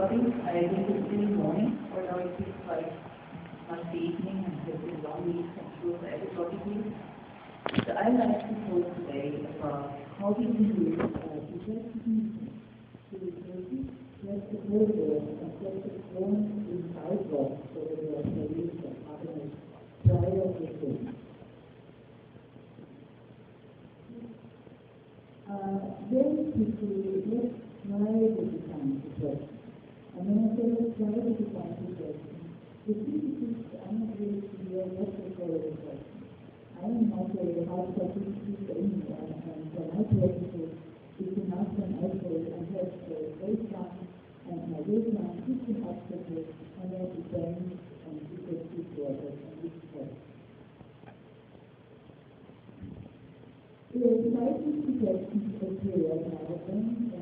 I think it's still morning, although it feels like be evening and it's been long week, I'm sure everybody here. So I'd like to talk today about how we can use effective meetings to reduce the corridor and just the form in sidewalks so that there are police and others prior to things. Uh, very quickly, let's try the question. And when I let's try to define the question, the physicists are not really clear what the question. I am not a hard statistic anymore, and for my purposes, it's enough when I say I have a baseline, and my baseline is an obstacle, and then it depends on effective water and this question. The exciting suggestions appear now when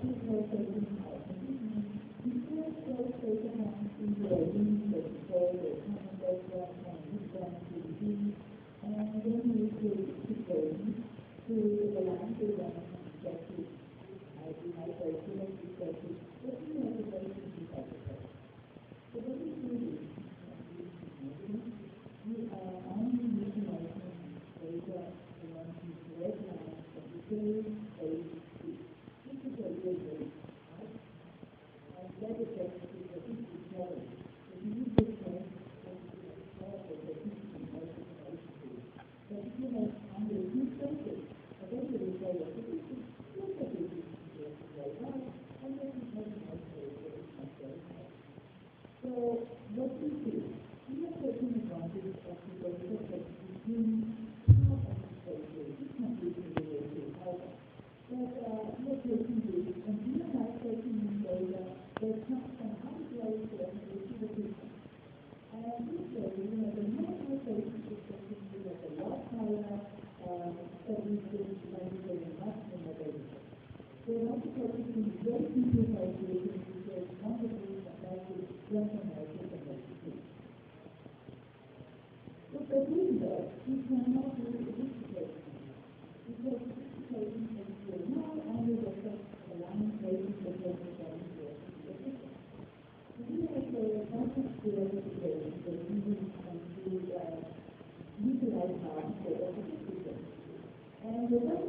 Thank you.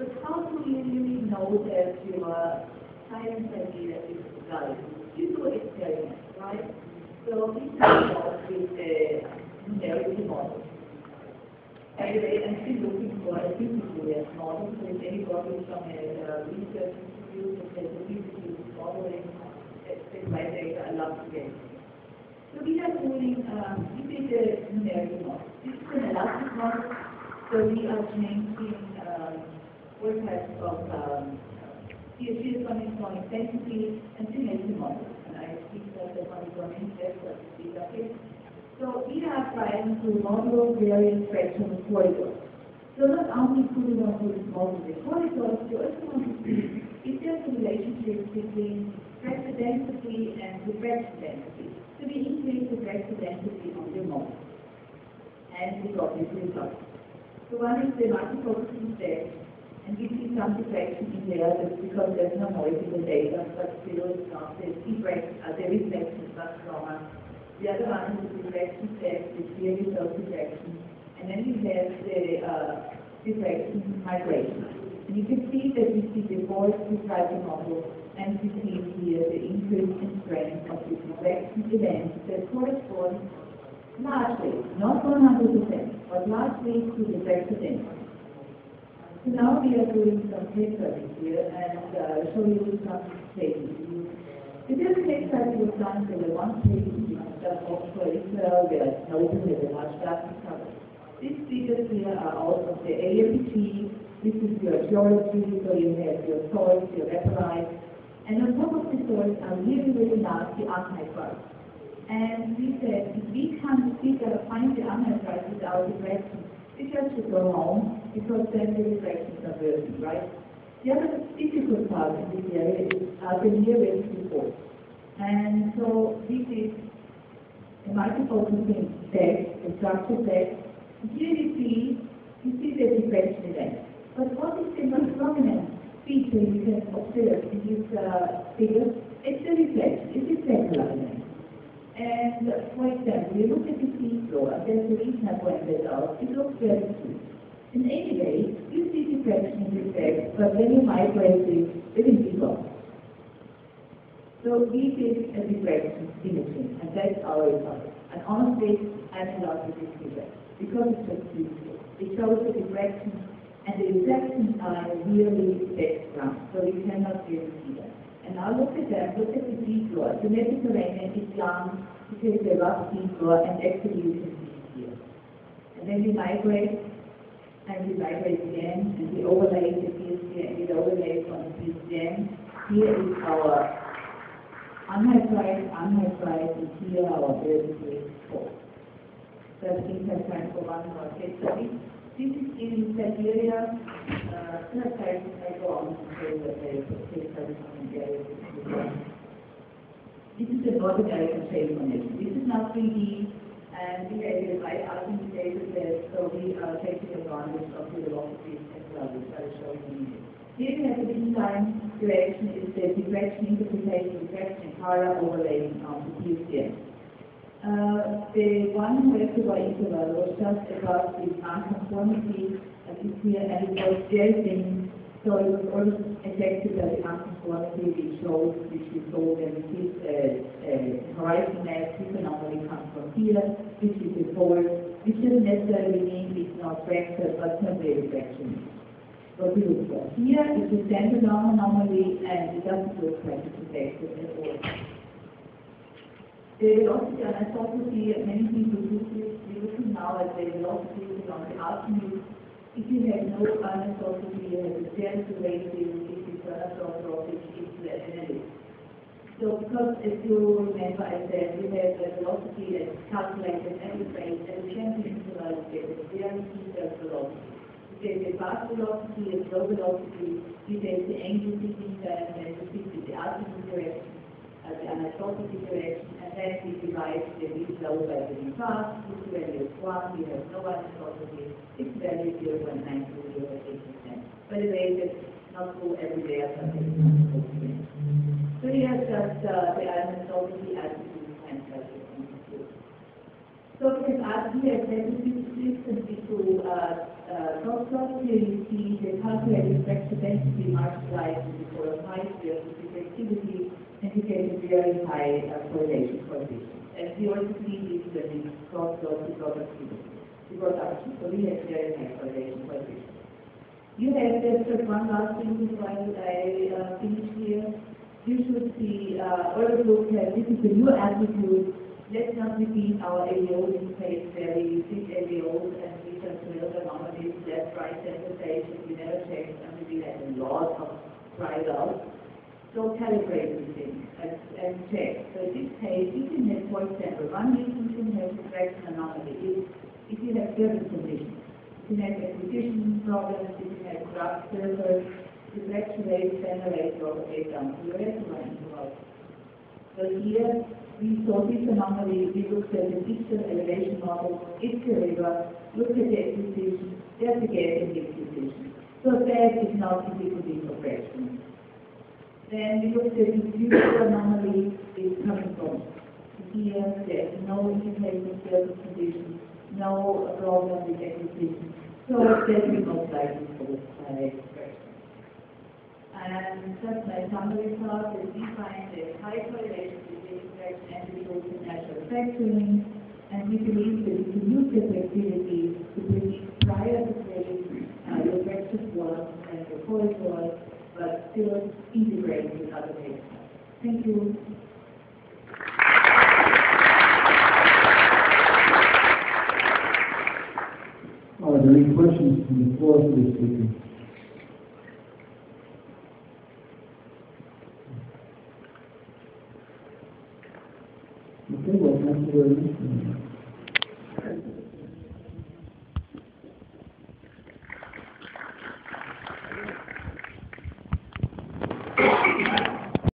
But how do you really know that your science idea is valid? You do experiments, right? So start off with the numericity model. Anyway, I'm still looking for a physical model, so if anybody from a research institute that has a physical modeling, that's my data, I love to get so we are doing, um, this is a numerical model. This is an elastic model, so we are changing um, types of um, coming from intensity and symmetry model. And I speak that the from interest, but it's okay. So we are trying to model various fractional corridors. So not only do we want to model the corridors, we also want to see if there's a relationship between fractal density and diffraction density to be increased the vector density on the model. And we got this result. So one is the multi-focusing state, and we see some deflection in there just because there's no noise in the data, but still it's not the diffract, uh, the reflection is not stronger. The other one is the deflection state with clearly self deflection. And then we have the uh, deflection migration. And you can see that we see the described the model and we see here the increase in strength of the deflection events that correspond largely, not 100%, but largely to the vector density. Now we are doing some studies here and uh, show you some. The first case study was done for the one case in offshore Israel where Snowden had a large gas discovery. These figures here are out of the AMP. This is your geology, so you have your soils, your evaporite, and on top of the soils are really, really large, the archive And we said, if we can't figure, find the archive without reflection, we just should go home, because then the reflections are working, right? The other difficult part in this area is uh, the near-wave report. And so this is a multi-focusing text, a structured text. Here you see, you see the reflection event. But what is the most prominent feature you can observe in this uh, figure, it's a reflection, it is centralizing. And for example, you look at the seafloor, and there's a reason I pointed out, it looks very smooth. In any way, you see diffraction in reflect, but when you migrate it, it will be gone. So this is a diffraction imaging, and that's our result. And honestly, I'm in love with this figure, because it's just beautiful. It shows the diffraction and the reflections are really extra, so we cannot really see them. And now look at them, look at the seafloor. The Mediterranean is young, it is a rough seafloor, and it here. And then we migrate, and we migrate again, and we overlay the PSDM, and we overlay on the PSDM, Here is our anhydrite, anhydrite, and here our four. That is time for one more case study. This is in Siberia, uh, third I go on to say that is a study from India. This is the North American shale formation. This is now 3D, and we have a right alchemy data set, so we are taking advantage of the velocities as well, which I will show you in a. Here we have the time direction is the diffraction interpretation, diffraction and Hara overlaying on the PCM. Uh, the one molecular interval was just about the nonconformity you see, and it was thin, so it was always affected by the nonconformity which shows, which we saw when this uh, uh, horizon mass, this anomaly comes from here, which is a fold, which doesn't necessarily mean it's not fractured, but simply a refraction what we look for. Here is a standalone anomaly and it doesn't look like it's affected at all. The velocity anisotropy, many people do this, we're looking now at the velocity on the alchemy. If you have no anisotropy, you have a very relative, if it's anisotropic, it's the analysis. So because as you remember I said we have a velocity that's calculated every phase and the champion interval is a very detailed velocity there's a fast velocity, a slow velocity, there's the angle between them, and the speed the altitude direction, the anisotropic direction, and then we divide the v slow by the fast, this value is 1, we have no anisotropy, its value is 0.9 to 0.8%. By the way, that's not true everywhere, but it's not true. So here's just uh, the anisotropy altitude and value. So we have asked here sensitivity to uh, uh, cross-plot, here you see the calculated vector density multiplied with the four high field activity get very high uh, correlation coefficient. And we also see this when we cross-plot the productivity, the production. So we have very high correlation coefficient. You have just one last thing before I uh, finish here. You should see, uh, always look at, this is the new altitude Let's not repeat our AVOs in place where we use AVOs and we just will anomalies, left, right sensitization, we never checked and we had a lot of tried So calibrate these things and, and check. So this case, you can have, for example, one reason can have refraction anomaly is if you have certain conditions. You can have acquisition problems, you have graph filters, reflection rate, center rate, propagate down to the reservoir. So here, we saw this anomaly, we looked at the digital elevation model, it's the river, looked at the acquisition, there's a gap in the acquisition. So that is not typical progression. Then we looked at the future anomaly, it's coming from The here, there's no indicator surface conditions, no problem with. So that is not likely for the expression. And just my summary part is we find a high correlation and we go to natural and we believe that we can use this activity to predict prior to trading uh, your breakfast work and your but still integrate with other data. Thank you. Are there any questions from the floor for the speaker? Okay, well, thank you very much.